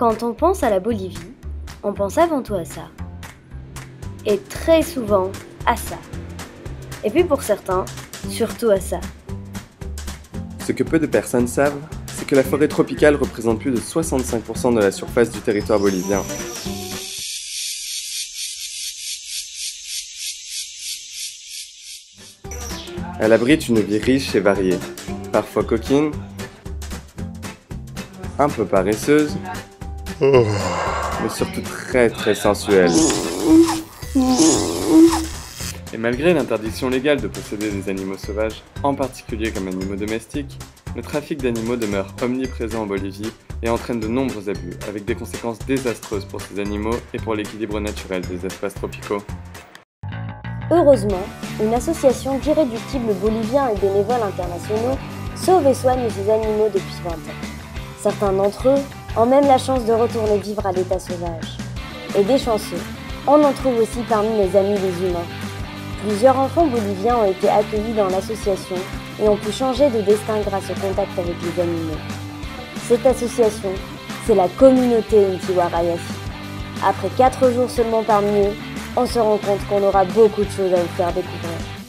Quand on pense à la Bolivie, on pense avant tout à ça. Et très souvent à ça. Et puis pour certains, surtout à ça. Ce que peu de personnes savent, c'est que la forêt tropicale représente plus de 65% de la surface du territoire bolivien. Elle abrite une vie riche et variée, parfois coquine, un peu paresseuse, mais surtout très très sensuelle. Et malgré l'interdiction légale de posséder des animaux sauvages, en particulier comme animaux domestiques, le trafic d'animaux demeure omniprésent en Bolivie et entraîne de nombreux abus, avec des conséquences désastreuses pour ces animaux et pour l'équilibre naturel des espaces tropicaux. Heureusement, une association d'irréductibles boliviens et bénévoles internationaux sauve et soigne ces animaux depuis 20 ans. Certains d'entre eux ont même la chance de retourner vivre à l'état sauvage. Et des chanceux, on en trouve aussi parmi les amis des humains. Plusieurs enfants boliviens ont été accueillis dans l'association et ont pu changer de destin grâce au contact avec les animaux. Cette association, c'est la communauté Intiwarayashi. Après 4 jours seulement parmi eux, on se rend compte qu'on aura beaucoup de choses à vous faire découvrir.